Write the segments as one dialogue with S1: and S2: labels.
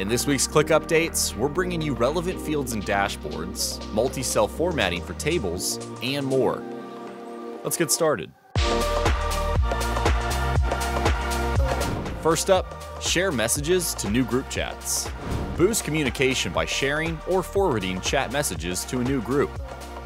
S1: In this week's ClickUpdates, we're bringing you relevant fields and dashboards, multi cell formatting for tables, and more. Let's get started. First up, share messages to new group chats. Boost communication by sharing or forwarding chat messages to a new group.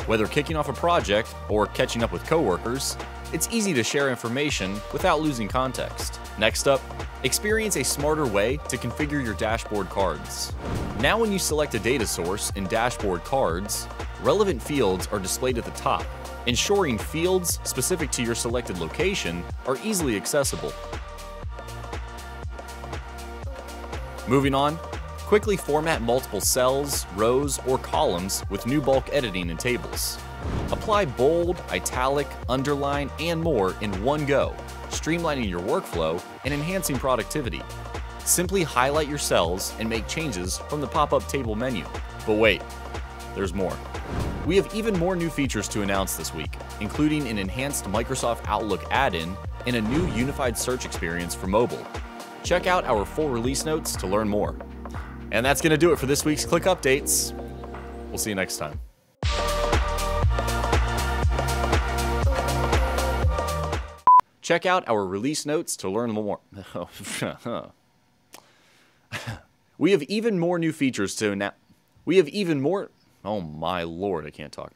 S1: Whether kicking off a project or catching up with coworkers, it's easy to share information without losing context. Next up, experience a smarter way to configure your dashboard cards. Now when you select a data source in dashboard cards, relevant fields are displayed at the top, ensuring fields specific to your selected location are easily accessible. Moving on, quickly format multiple cells, rows, or columns with new bulk editing in tables. Apply bold, italic, underline, and more in one go, streamlining your workflow and enhancing productivity. Simply highlight your cells and make changes from the pop-up table menu. But wait, there's more. We have even more new features to announce this week, including an enhanced Microsoft Outlook add-in and a new unified search experience for mobile. Check out our full release notes to learn more. And that's going to do it for this week's ClickUpdates. We'll see you next time. Check out our release notes to learn more. we have even more new features to announce. We have even more. Oh my lord, I can't talk.